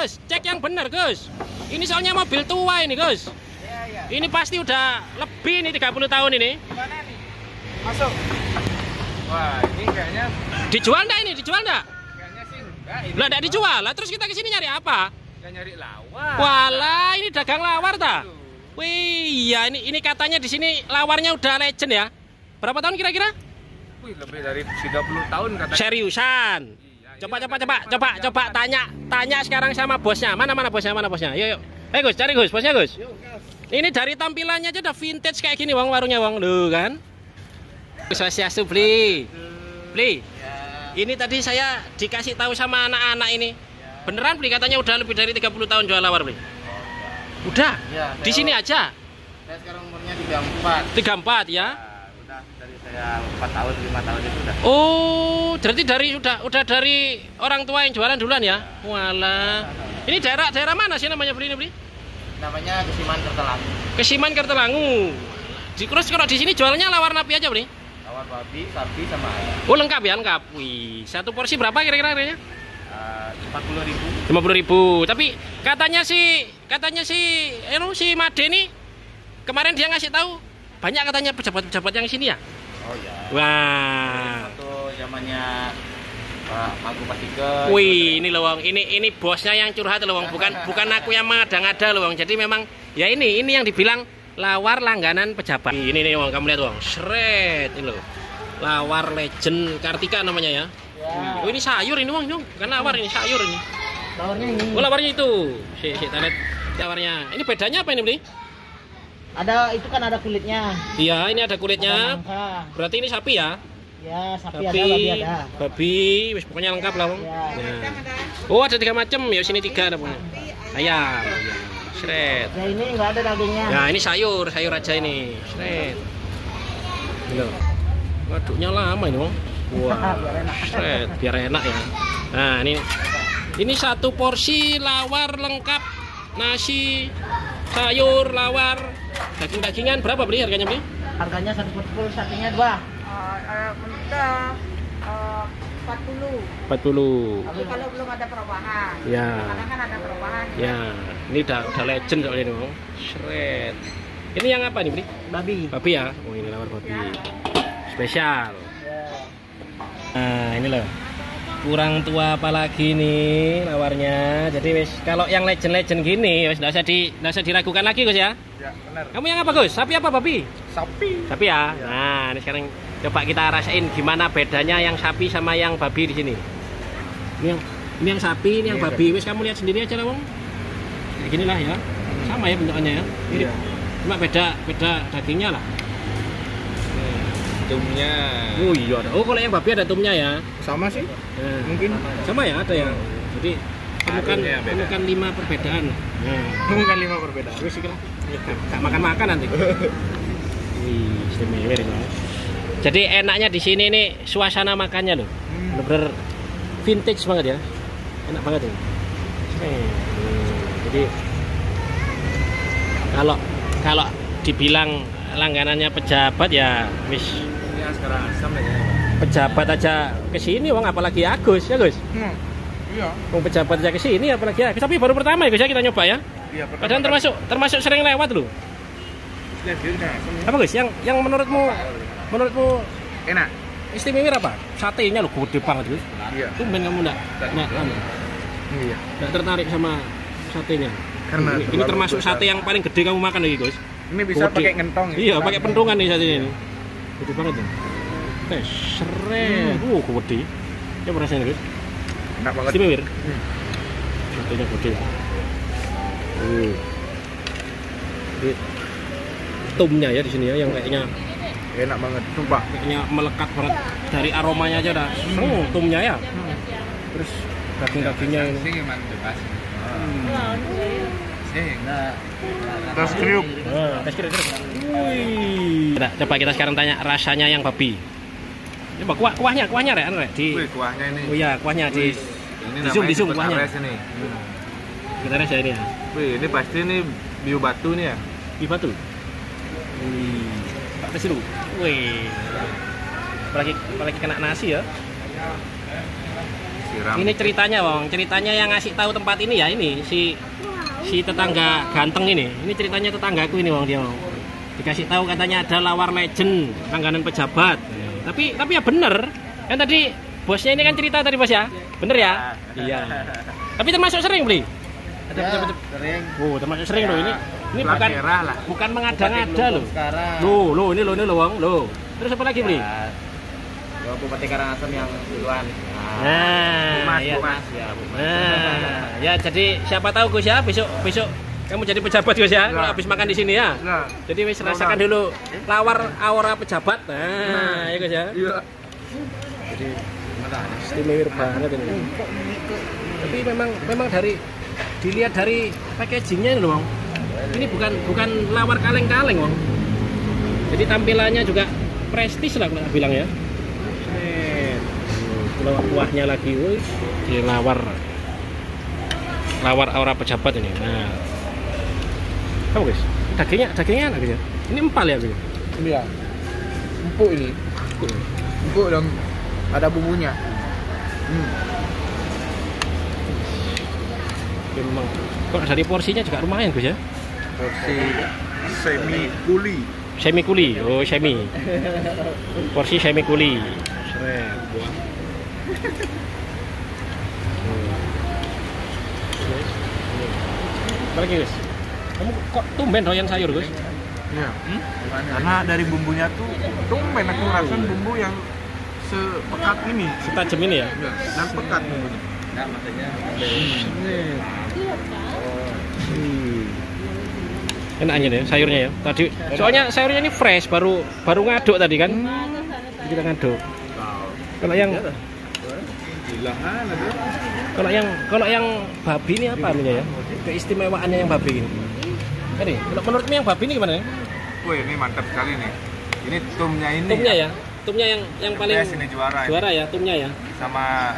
Gus. Cek yang benar, Gus. Ini soalnya mobil tua ini, Gus. Iya, iya. Ini pasti udah lebih nih 30 tahun ini. Gimana nih? Masuk. Wah, ini kayaknya Dijual enggak ini? Dijual enggak? kayaknya sih enggak ini. Lah enggak dijual. Lah terus kita ke sini nyari apa? Enggak nyari lawar. Walah, ini dagang lawar ta? Wih, iya ini ini katanya di sini lawarnya udah legend ya. Berapa tahun kira-kira? Wih, lebih dari 30 tahun katanya. Seriusan. Iya, Coba coba coba coba coba tanya tanya sekarang sama bosnya. Mana mana bosnya? Mana bosnya? Yuk yuk. Eh Gus, cari Gus, bosnya Gus. Ini dari tampilannya aja udah vintage kayak gini Wong warungnya Wong. Duh kan. Swastiastu beli. Beli. Ini tadi saya dikasih tahu sama anak-anak ini. Beneran beli katanya udah lebih dari 30 tahun jual lawar beli. Udah. Ya, Di sini aja. Saya sekarang umurnya 34. 34 ya. Ya, udah dari saya 4 tahun, 5 tahun itu udah. Oh, berarti dari udah udah dari orang tua yang jualan duluan ya? Walah. Ini daerah daerah mana sih namanya beli ini beli? Namanya Kesiman Kertelang. Kesiman Kertelangu. Di terus kalau di sini jualnya lawar napi aja beli? Lawar babi, sapi sama ayam. Oh lengkap ya lengkap. Wih, satu porsi berapa kira-kira harganya? Uh, 40 ribu. Lima puluh ribu. Tapi katanya si katanya si anu si Made ini kemarin dia ngasih tahu banyak katanya pejabat-pejabat yang sini ya. Oh ya. Wah. Waktu zamannya Pak Magu Patiker. Wih, ini loh Wong. Ini ini bosnya yang curhat loh Wong. Bukan bukan aku yang mengada-ngada loh Wong. Jadi memang ya ini ini yang dibilang lawar langganan pejabat. Ini nih Wong, kamu lihat Wong. Shred ini loh. Lawar legend Kartika namanya ya. Ya. Oh ini sayur ini Wong. Bukan lawar ini sayur ini. Lawarnya ini. Oh lawarnya itu. Si si tanet lawarnya. Ini bedanya apa ini beli? Ada itu kan ada kulitnya. Iya, ini ada Ada kulitnya. nangka. Berarti ini sapi ya? Ya, sapi, Sapi, ada, babi ada. babi, wis pokoknya lengkap lah, Wong. Ya. Ya. Oh, ada tiga macam. Ya sini tiga ada punya. Ayam. Shred. Ya ini nggak ada dagingnya. Ya, ini sayur, sayur aja ini. Shred. Ini loh. Waduknya lama ini, Wong. Wah, enak. shred, biar enak ya. Nah, ini ini satu porsi lawar lengkap nasi, sayur, lawar, daging-dagingan berapa beli harganya beli? Harganya satu puluh satunya dua. Mentah eh, 40. 40. Tapi kalau belum ada perubahan. Ya. Karena kan ada perubahan. Ya, ini udah udah legend soalnya ini. Shred. Ini yang apa nih, Bri? Babi. Babi ya? Oh, ini lawar babi. Spesial. Ya. Nah, ini loh. Kurang tua apalagi nih lawarnya. Jadi wis kalau yang legend-legend gini wis enggak usah di enggak usah diragukan lagi, Gus ya. Ya, benar. Kamu yang apa, Gus? Sapi apa babi? Sapi. Sapi ya. Nah, ini sekarang coba kita rasain gimana bedanya yang sapi sama yang babi di sini. Ini yang ini yang sapi, ini yang Iya, babi. Wis kamu lihat sendiri aja lah, Wong. Kayak gini lah ya. Sama ya bentukannya ya. Mirip. Iya. Cuma beda beda dagingnya lah. Tumnya Oh iya ada. Oh kalau yang babi ada tumnya ya. sama sih. Nah, Mungkin sama ya ada ya. Jadi temukan temukan lima perbedaan. Nah, bukan lima perbedaan. terus sih Gak makan makan nanti. Wih, istimewa ini. Mas. Jadi enaknya di sini nih suasana makannya loh. Hmm. Bener vintage banget ya. Enak banget ya. Hmm, Jadi kalau kalau dibilang langganannya pejabat ya wis sekarang asam ya. pejabat aja ke sini wong apalagi Agus ya Gus. Hmm. Iya. Wong pejabat aja ke sini apalagi Agus. Tapi baru pertama ya Gus ya kita nyoba ya. Iya, Padahal termasuk termasuk sering lewat loh. Ya, udah asam ya. Apa Gus? Yang yang menurutmu menurutmu Enak. istimewa apa? Satenya loh gede banget Gus. Iya. Tumben kamu enggak enggak anu, Iya. enggak tertarik sama satenya. Karena ini, ini termasuk besar. sate yang paling gede kamu makan lagi Gus. Ini bisa pakai ngentong. ya? Iya, pakai pentungan nih satenya ini. Gede banget ya. Tes, seret. Hmm. Uh, gede. Coba rasain Gus. Enak banget. Istimewa. Wir? Hmm. Satenya gede. Uh. Ini tumnya ya di sini ya yang kayaknya Enak banget, sumpah. kayaknya melekat banget dari aromanya aja dah. Oh, tumnya ya. Terus daging-dagingnya ini. Terus kriuk. Ah, tes kira-kira. Wih. Nah, coba kita sekarang tanya rasanya yang babi. Coba kuah kuahnya, kuahnya Rek, anu, Rek. Di Wih, kuahnya ini. Oh iya, kuahnya di ini di zoom, di zoom kuahnya. Ini. kita rasa ini ya. Wih, ini pasti ini biu batu nih ya. Di batu. Wih. Pak tes dulu. Wih. Apalagi apalagi kena nasi ya. Siram. Ini ceritanya, Wong. Ceritanya yang ngasih tahu tempat ini ya ini si si tetangga ganteng ini. Ini ceritanya tetanggaku ini, Wong dia, Wong. Dikasih tahu katanya ada lawar legend langganan pejabat. Tapi tapi ya bener. Kan tadi bosnya ini kan cerita tadi, Bos ya. Bener ya? Iya. Tapi termasuk sering beli. Ada pejabat. sering. Oh, termasuk sering loh ini. Ini bukan lah. bukan mengada-ngada loh. Sekarang. Loh, loh ini loh ini loh, Wong. Loh. Terus apa lagi beli? Ya, Bupati Karangasem yang duluan. Nah, Bumas, ya. Bumas. Ya, Bupati. Nah, ya jadi siapa tahu Gus ya besok besok kamu jadi pejabat Gus ya kalau Nah. habis makan di sini ya. Nah, Jadi wis rasakan dulu lawar aura pejabat. Nah, ya Gus ya. iya. Istimewa banget ini. Tapi memang memang dari dilihat dari packagingnya ini loh. Ini bukan bukan lawar kaleng-kaleng, Bang. Jadi tampilannya juga prestis lah kalau bilang ya. Tuh, kuahnya lagi, woi. Di lawar lawar aura pejabat ini. Nah. Kamu guys, dagingnya dagingnya enak gitu. ya? Ini empal ya gitu. Iya. Empuk ini. Empuk dan ada bumbunya. Hmm. Ya, memang kok dari porsinya juga lumayan Gus ya. Porsi semi kuli. Semi kuli, oh semi. Porsi semi kuli. Seret. Hmm. Apa lagi Gus? Kamu kok tumben doyan sayur Gus? Iya. Karena dari bumbunya tuh tumben aku ngerasain bumbu yang sepekat ini. Setajam ini ya? Ya, dan pekat bumbunya. Hmm. Enaknya deh sayurnya ya. Tadi soalnya sayurnya ini fresh, baru baru ngaduk tadi kan? Kita ngaduk. Kalau yang ada. kalau yang kalau yang babi ini apa namanya ya? Keistimewaannya yang babi ini. Ini, kalau menurutmu yang babi ini gimana ya? Wih, ini mantap sekali nih. Ini tumnya ini. Tumnya ya? Tumnya yang yang paling Best ini juara, ini. juara ya, tumnya ya. sama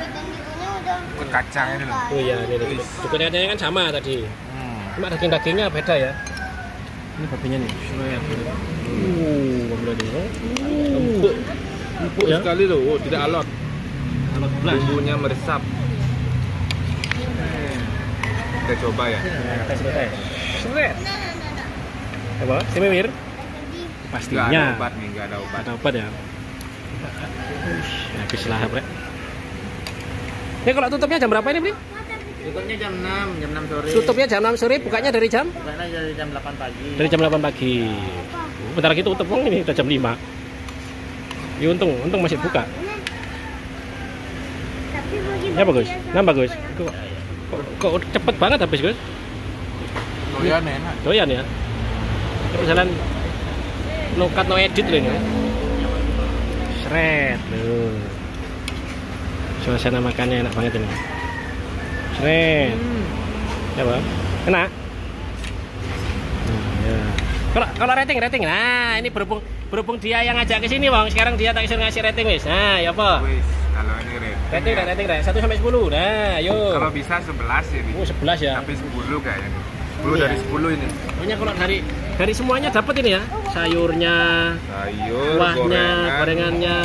ikut kacang ini loh. Oh iya, ini ini. Cukup kan sama tadi. Hmm. Cuma daging-dagingnya beda ya. Ini babinya nih. Uh, babi tadi. Empuk. Empuk ya. sekali loh, oh, tidak alot. Alot belas. Bumbunya meresap. Kita coba ya. Nah, tes tes. Seret. Apa? Nggak Pastinya. ada obat nih, nggak ada obat. Ada obat ya. Habis lah, Bre. Ini kalau tutupnya jam berapa ini, Bri? Tutupnya jam 6, jam 6 sore. Tutupnya jam 6 sore, bukanya dari jam? Bukanya dari jam 8 pagi. Dari jam 8 pagi. Bentar lagi tutup Bang, ini udah jam 5. Ya untung, untung masih buka. Ya bagus. Nambah Gus. Kok, kok, kok cepet banget habis Gus? Doyan enak. Doyan ya. Jalan no cut no edit loh ini. Seret. Tuh. Suasana makannya enak banget ini. Seret. Ya, Bang. Enak. Nah, ya. Kalau kalau rating rating. Nah, ini berhubung berhubung dia yang ngajak ke sini, Bang. Sekarang dia tak suruh ngasih rating, wis. Nah, ya apa? Wis, kalau ini rating. Rating, ya. rating, rating. 1 sampai 10. Nah, ayo. Kalau bisa 11 ini. Oh, 11 ya. Tapi 10 kayaknya. 10 Iya. dari 10 ini. Pokoknya kalau dari dari semuanya dapat ini ya. Sayurnya, Sayur, kuahnya, gorengan, gorengannya,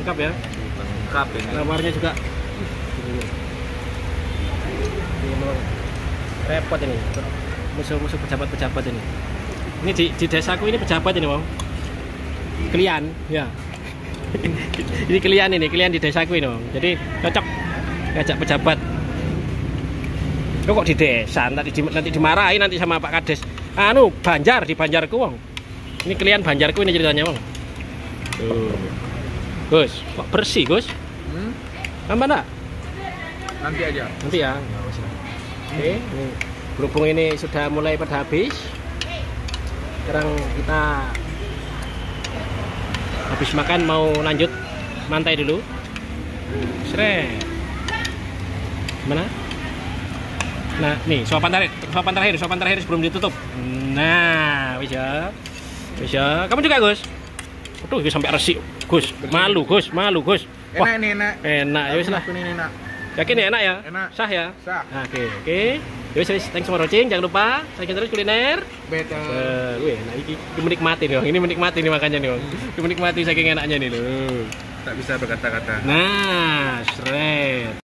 lengkap ya. lengkap ini. Lawarnya juga. Ini memang repot ini. Musuh-musuh pejabat-pejabat ini. Ini di, di desaku ini pejabat ini, Bang. Kalian, ya. ini kalian ini, kalian di desaku ini, Bang. Jadi cocok ngajak pejabat. Kok kok di desa nanti di, nanti dimarahin nanti sama Pak Kades. Anu Banjar di Banjarku, Bang. Ini kalian Banjarku ini ceritanya, Bang. Tuh. Gus, kok bersih, Gus? Hmm? Tambah enggak? Nanti aja. Nanti ya. Oke, ini berhubung ini sudah mulai pada habis. Sekarang kita habis makan mau lanjut mantai dulu. Seret. Mana? Nah, nih suapan terakhir, suapan terakhir, suapan terakhir sebelum ditutup. Nah, wis ya. Wis ya. Kamu juga, Gus? Aduh, ini sampai resik. Gus, malu, Gus, malu, Gus. Wah, Enak ini enak. enak ya wis lah. Enak. Yakin ya enak ya? Enak. Sah ya? Sah. Nah, Oke, oke. Ya wis, wis. thanks for watching. Jangan lupa saksikan terus kuliner. Betul. Eh, wih, nah ini, ini menikmati nih. Ini menikmati nih makannya nih, Bang. Ini menikmati saking enaknya nih loh. Tak bisa berkata-kata. Nah, seret.